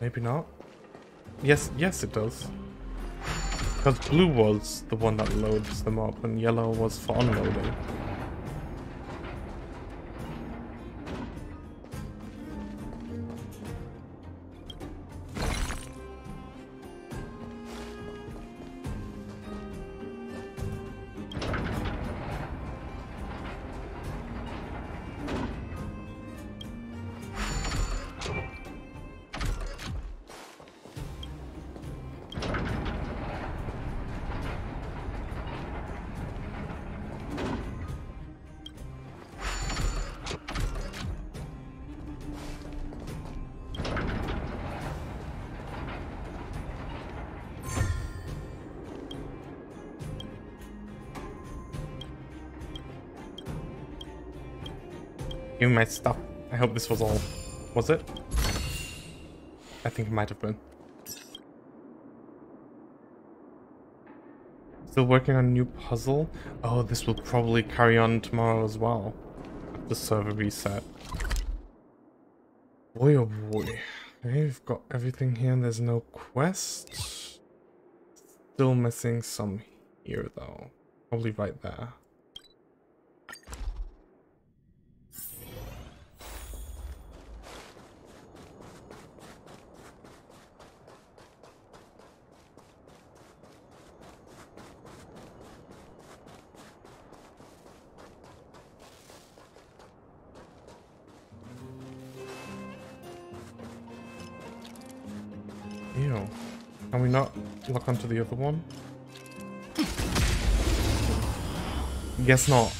Maybe not. Yes, yes it does. Because blue was the one that loads them up and yellow was for unloading. Give me my stuff. I hope this was all. Was it? I think it might have been. Still working on a new puzzle? Oh, this will probably carry on tomorrow as well. The server reset. Boy oh boy. We've got everything here and there's no quest. Still missing some here though. Probably right there. Lock onto the other one? Guess not.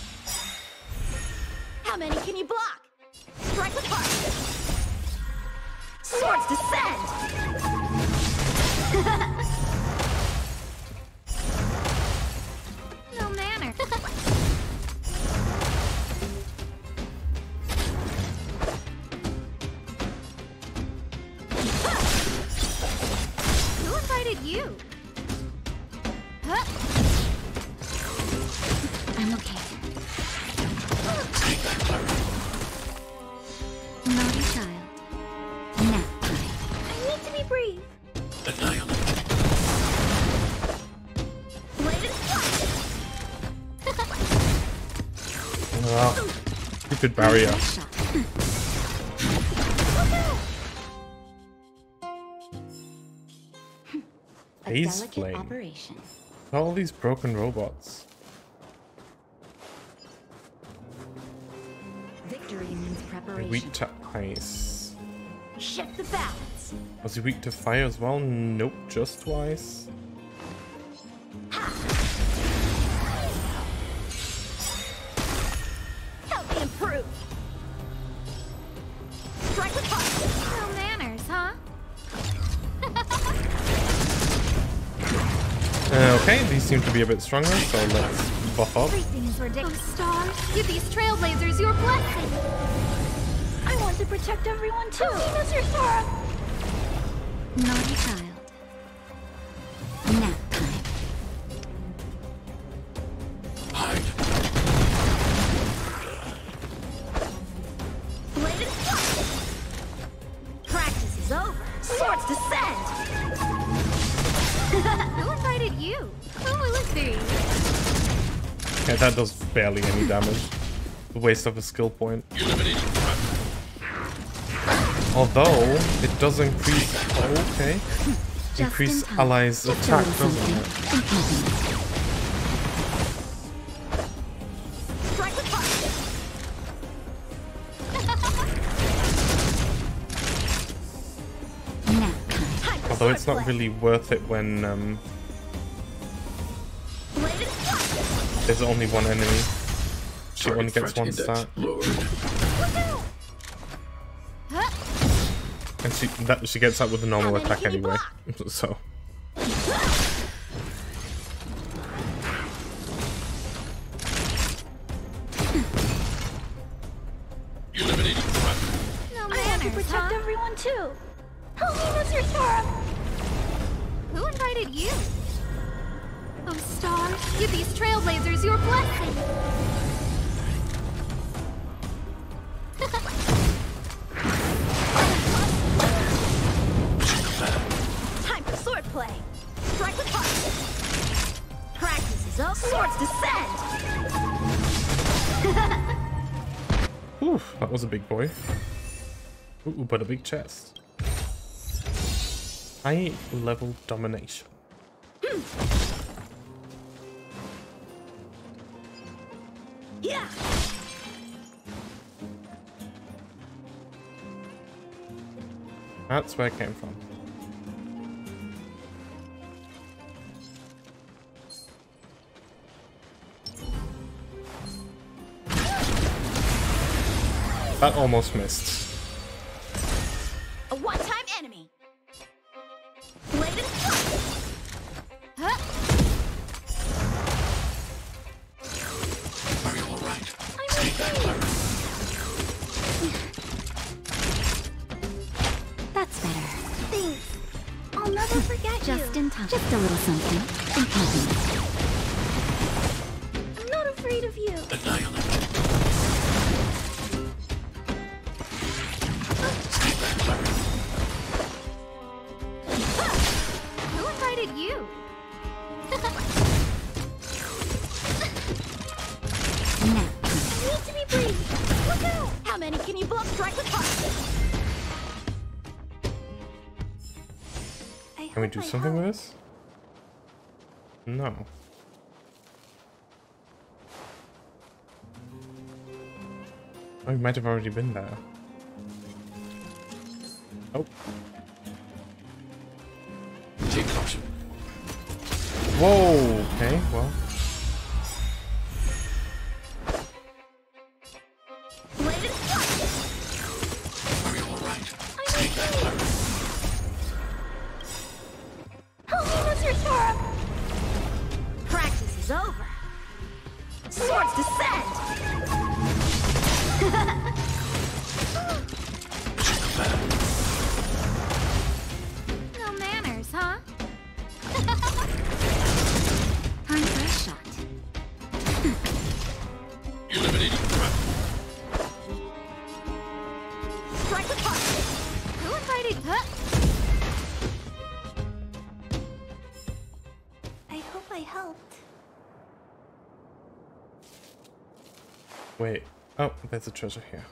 Barrier. shot. A Phase delicate flame. operation. All these broken robots. Victory means preparation. Weak to ice. Shift the balance. Was he weak to fire as well? Nope, just to a bit stronger, so let's buff up. Everything is ridiculous. Give these trailblazers your blessing. I want to protect everyone too. Sora. Naughty child. I look through. Yeah, that does barely any damage. The waste of a skill point. Although, it does increase... Oh, okay. Just Increase in allies' attack, doesn't it? something in keeping. Strike with heart. Nap time. Although it's not really worth it when um, there's only one enemy. She Target only gets one index stat. And she that she gets that with a normal attack anyway. so Eliminating threat. No manners, I want to protect everyone too. Help me, Mr. Sora. Who invited you? Welcome, Star. Give these trailblazers your blessing. Time for swordplay. Strike with heart. Practice is up. Swords descend. Oof, that was a big boy. Ooh, but a big chest. High level domination. Hmm. That's where it came from. That almost missed. Can we do I something with this? No. Oh, we might have already been there. Oh. Take caution. Whoa! Okay, well. Who invited? Huh? I hope I helped. Wait. Oh, there's a treasure here.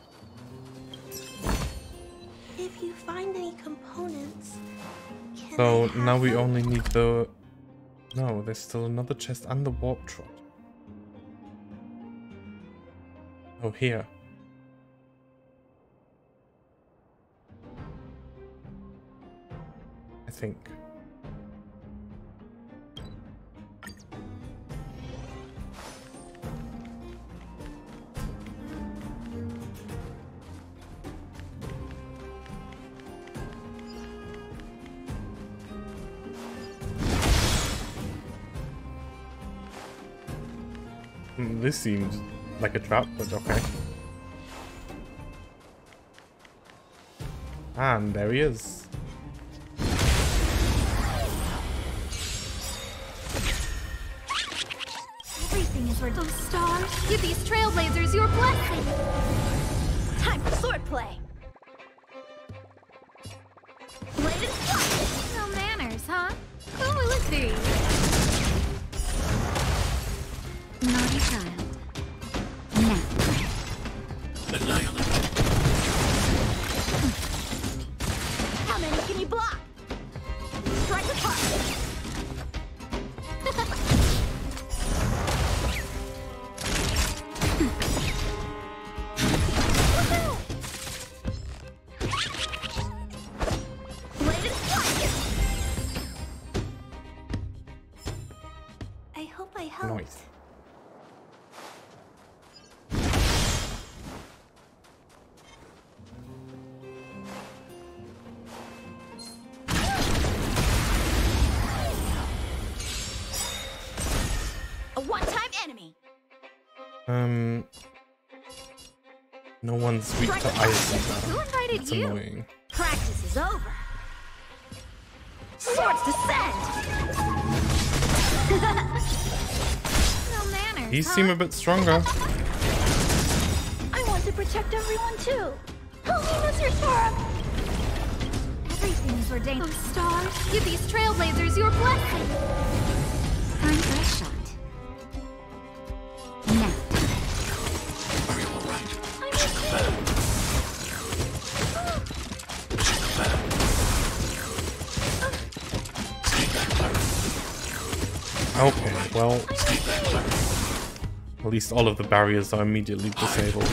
If you find any components, can So now we them? only need the... No, there's still another chest and the warp trot. Oh, here. Think. Hmm, This seems like a trap, but okay. And there he is. Is those stars. Give these trailblazers your blessing. Time for swordplay. Blade. No manners, huh? Who will it be? Naughty child. Hope I helped. Nice. A one-time enemy. Um... No one's weak to ice Who invited It's you? annoying. Practice is over. Swords descend. He huh? seem a bit stronger. I want to protect everyone too. Help me, Mr. Everything's ordained. Oh, stars, give these trailblazers your blessing. A shot. Now. Are you all right? I'm Okay, well at least all of the barriers are immediately disabled.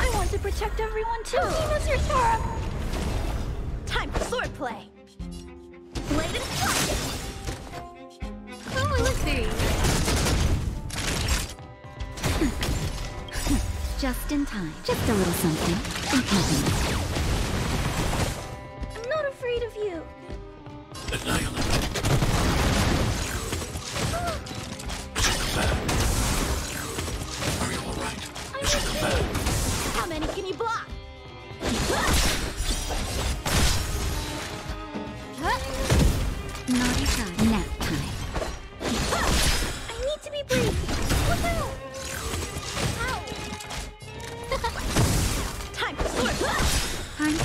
I want to protect everyone too. Mr. Sora. Time for swordplay. Blade and fly. Who will it be? Just in time. Just a little something. Inconvenient.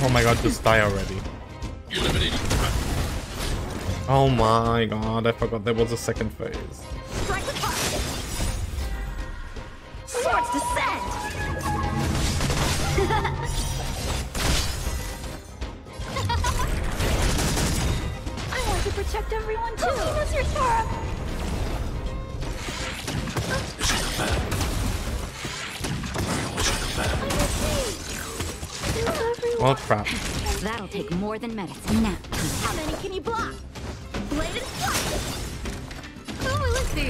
Oh my god, just die already. Eliminating. Oh my god, I forgot there was a second phase. Strike with heart. Swords descend. I want to protect everyone too. Mr. Well, crap. That'll take more than medicine. Nap time. How many can you block? Blade and fly. Who will it be?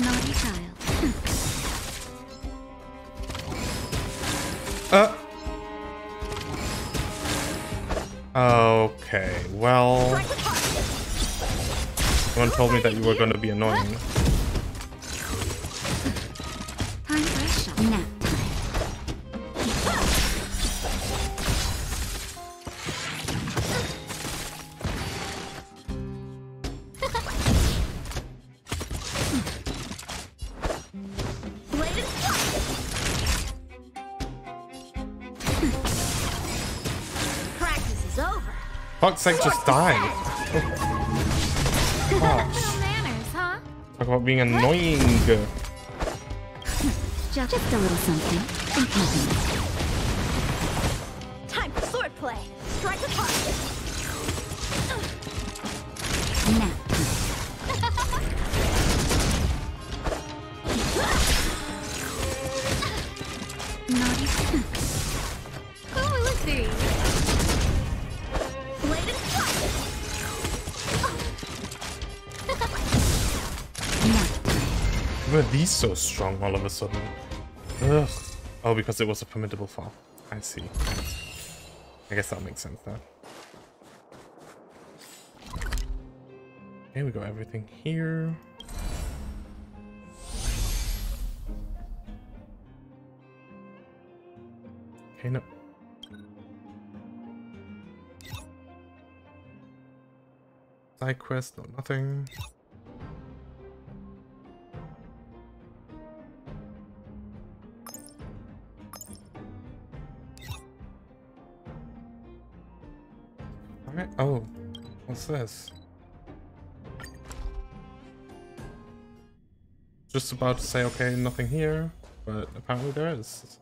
Naughty child. Uh. Okay, well, Strike with heart. someone told me that you were going to be annoying. Fuck's sake, just die. Manners, huh? Talk about being annoying. Just, just a little something. Why are these so strong all of a sudden? Ugh. Oh, because it was a formidable foe. I see. I guess that makes sense then. Okay, we got everything here. Okay, no. Side quest, no nothing. Oh, what's this? Just about to say, okay, nothing here, but apparently there is.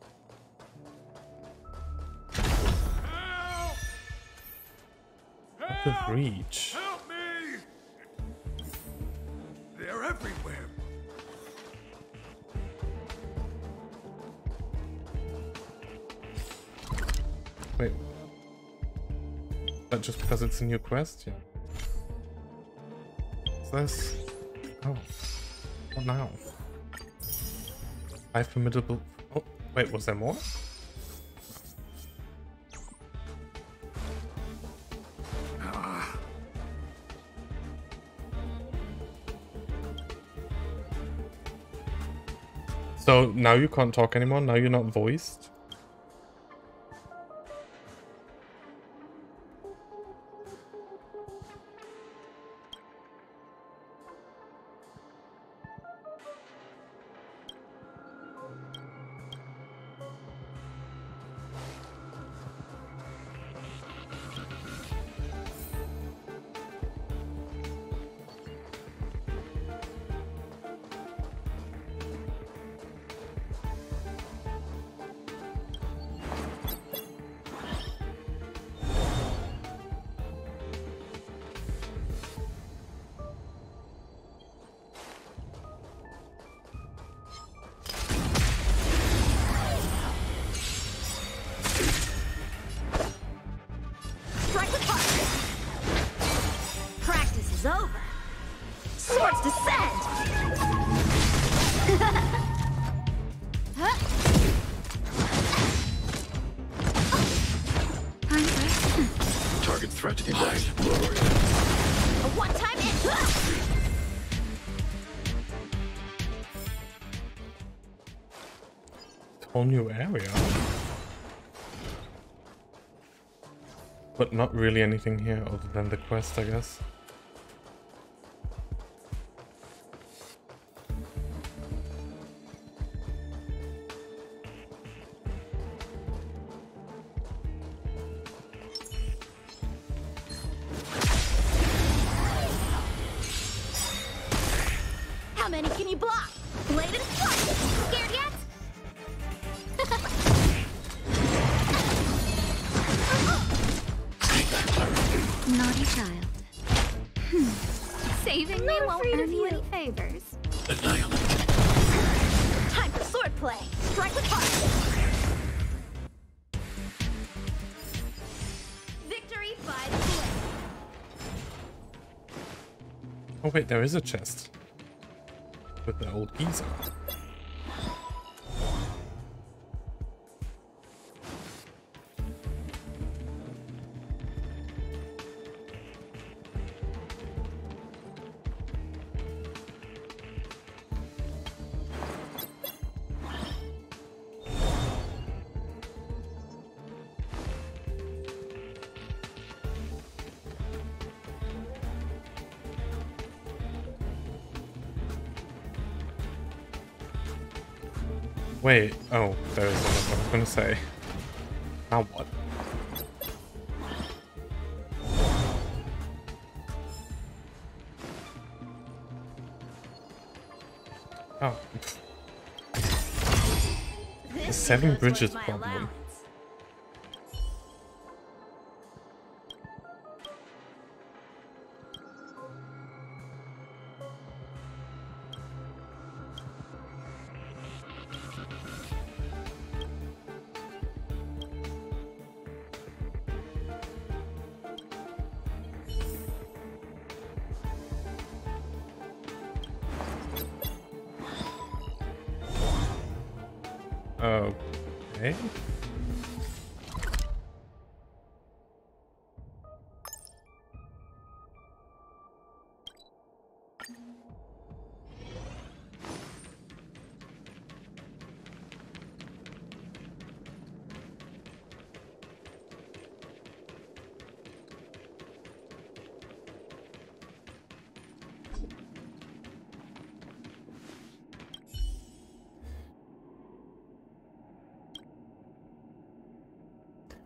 Out of reach. That just because it's a new quest? Yeah. What's this? Oh. oh what now? Five formidable. Oh, wait, was there more? Ah. So now you can't talk anymore? Now you're not voiced? Whole new area. But not really anything here other than the quest, I guess. Oh wait, there is a chest. With the old. Wait, say. Now what? Oh, This Seven Bridges problem.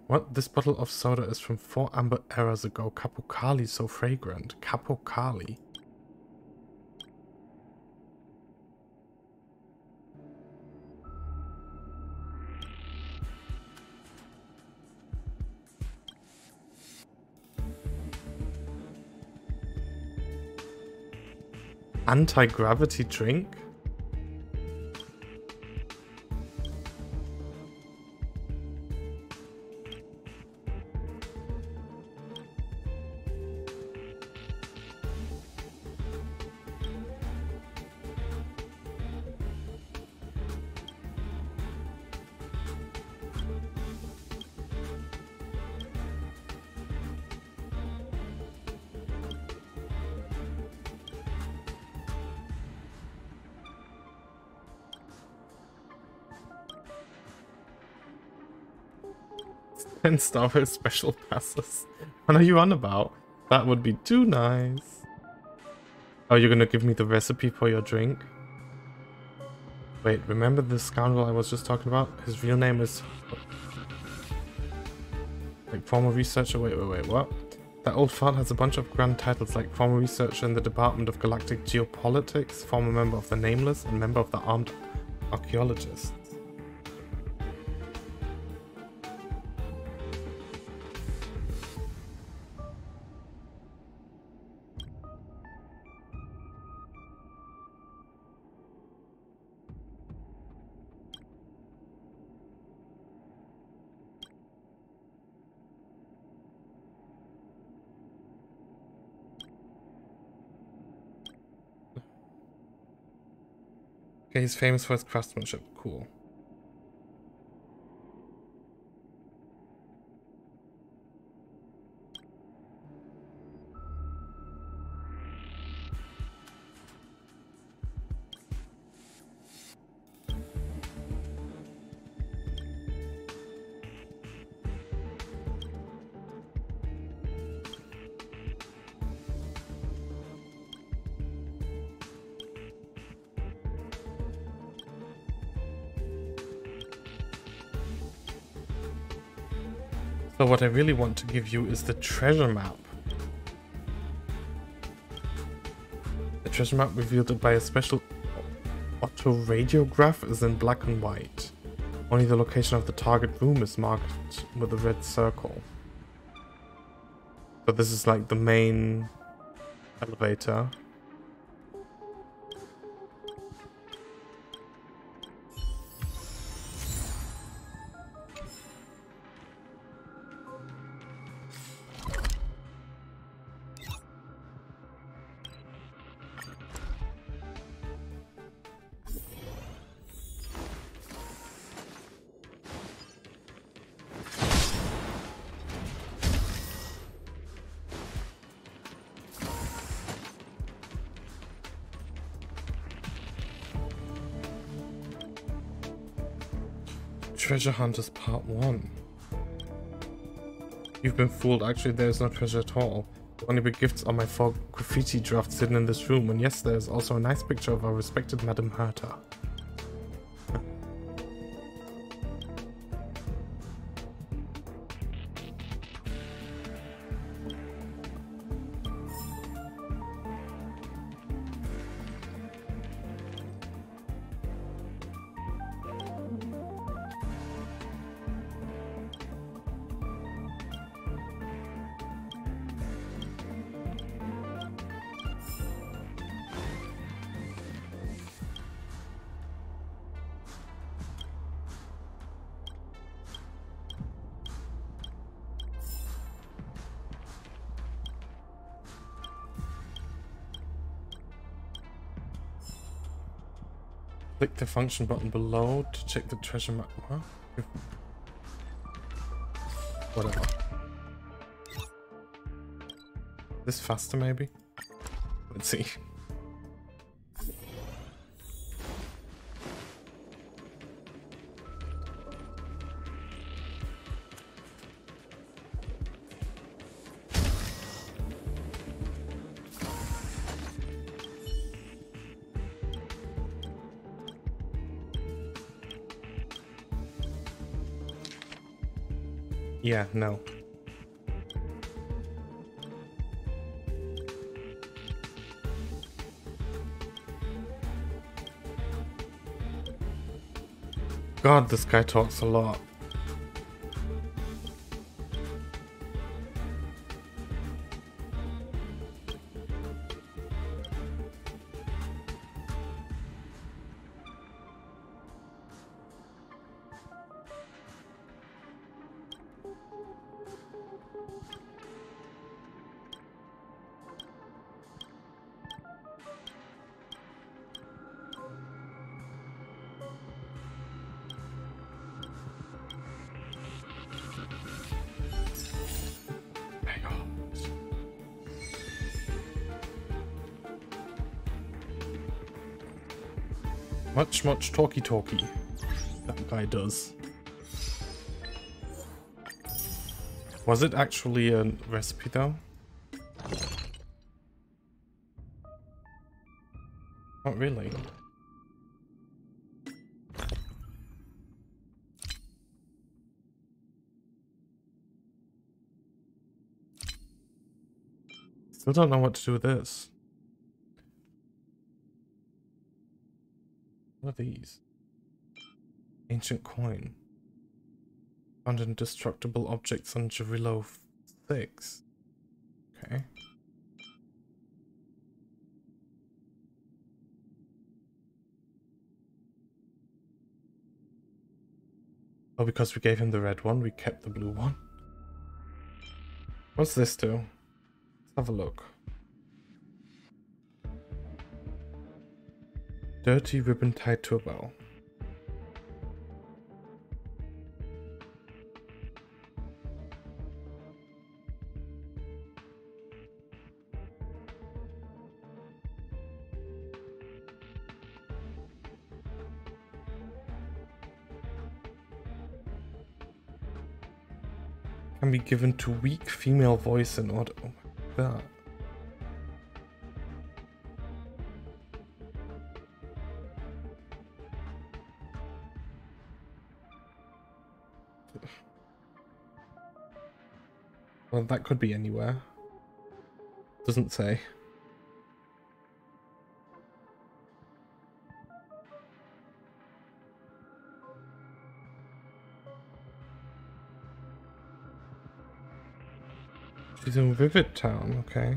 What? This bottle of soda is from four amber eras ago. Capocali, so fragrant. Capocali. Anti-gravity drink? Ten Star Rail special passes. What are you on about? That would be too nice. Oh, you're gonna give me the recipe for your drink? Wait, remember the scoundrel I was just talking about? His real name is... Like former researcher? Wait, wait, wait, what? That old fart has a bunch of grand titles like former researcher in the Department of Galactic Geopolitics, former member of the Nameless, and member of the Armed Archaeologists. Okay, he's famous for his craftsmanship. Cool. What I really want to give you is the treasure map. The treasure map revealed by a special auto radiograph is in black and white. Only the location of the target room is marked with a red circle. So this is like the main elevator. Treasure Hunters Part 1. You've been fooled. Actually, there's no treasure at all. Only big gifts are my four graffiti drafts hidden in this room, and yes, there's also a nice picture of our respected Madame Herta. The function button below to check the treasure map. Huh? Whatever. This faster maybe? Let's see. Yeah, no. God, this guy talks a lot. Much, much talky talky. That guy does. Was it actually a recipe though? Not really. Still don't know what to do with this. Are these? Ancient coin. Found indestructible objects on Jarilo 6. Okay. Oh, because we gave him the red one, we kept the blue one. What's this do? Let's have a look. Dirty ribbon tied to a bow. Can be given to weak female voice in order. Oh my god. Well, that could be anywhere. Doesn't say. She's in Rivet Town, okay.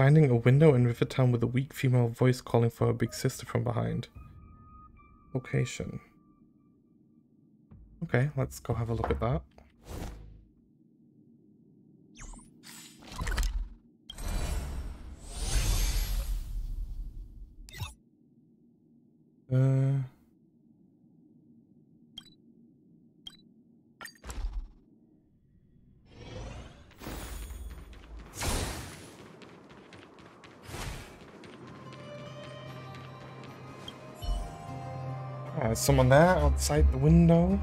Finding a window in Rivet Town with a weak female voice calling for her big sister from behind. Location. Okay, let's go have a look at that. Uh, ah, is someone there outside the window?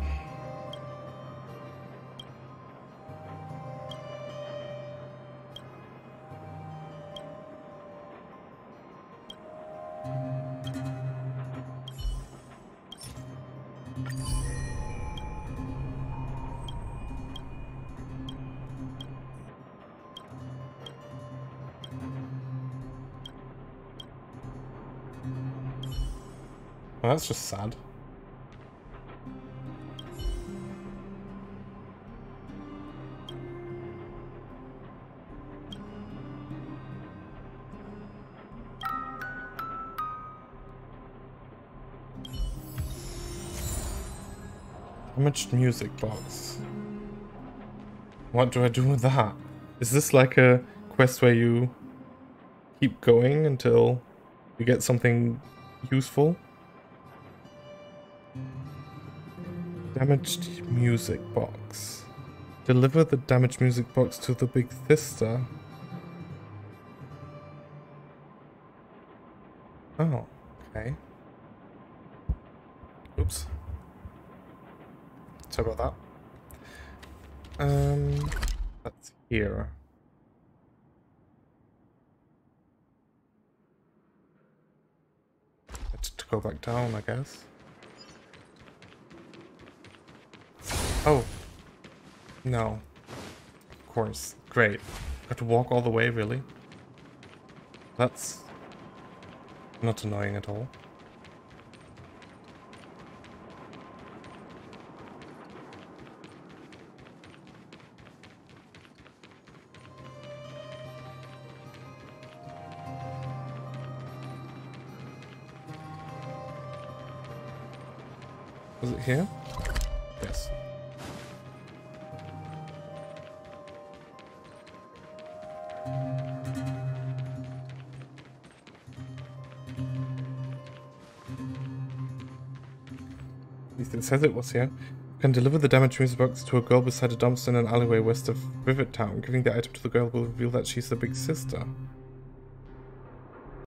That's just sad. Damaged music box. What do I do with that? Is this like a quest where you keep going until you get something useful? Damaged music box. Deliver the damaged music box to the big sister. Oh, okay. Sorry about that. Um, that's here. Let's go back down, I guess. Oh. No. Of course. Great. Got to walk all the way, really? That's not annoying at all. Here? Yes. It says it was here. Can deliver the damaged music box to a girl beside a dumpster in an alleyway west of Rivet Town. Giving the item to the girl will reveal that she's the big sister.